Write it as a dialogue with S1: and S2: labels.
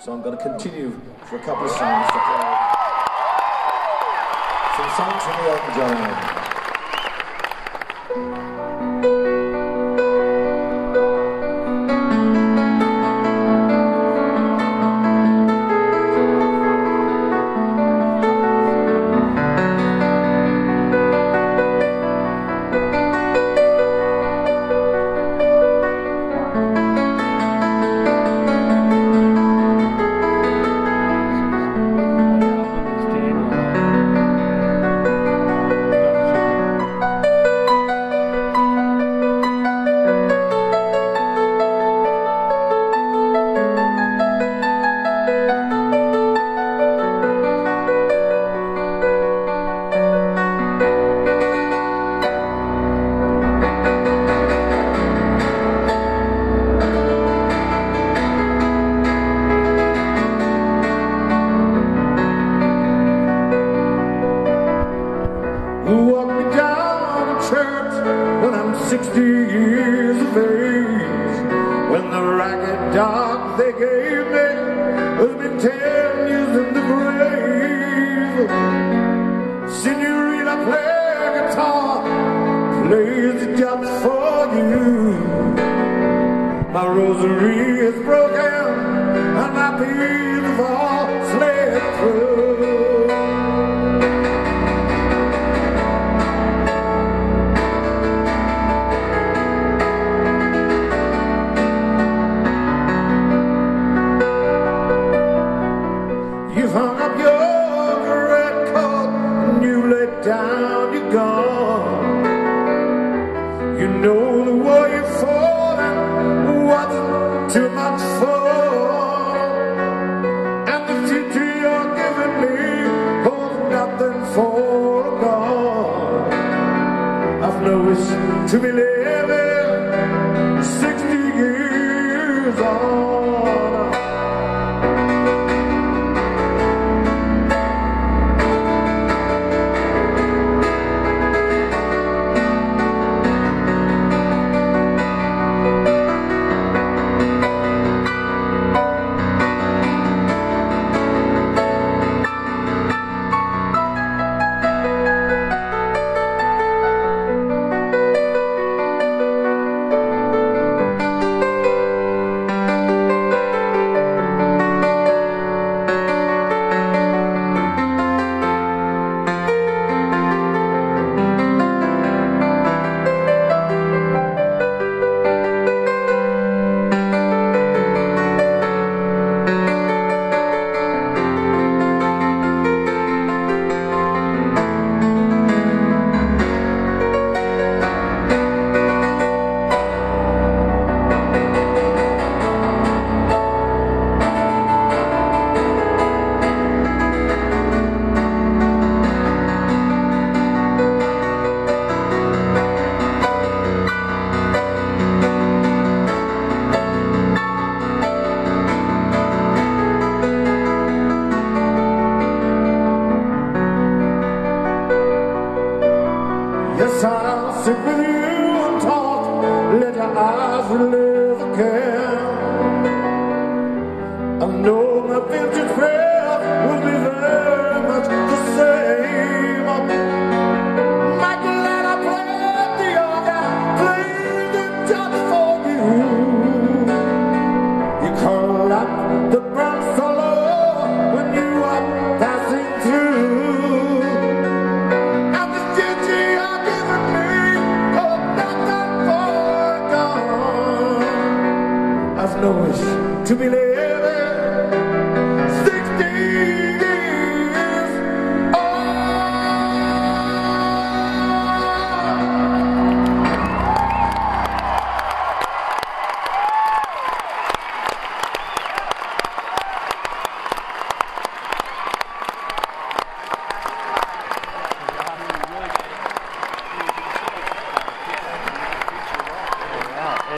S1: So I'm going to continue for a couple of songs to play. Some songs from the Elton John album. Of age. When the ragged dog they gave me has been 10 years in the grave. Senorita play guitar, plays it just for you. My rosary is broken and my peace have all You know the way you fought and wasn't too much fun. And the future you're giving me holds nothing for a God. I've no wish to be Let your nothing for gone. I've no wish to be late.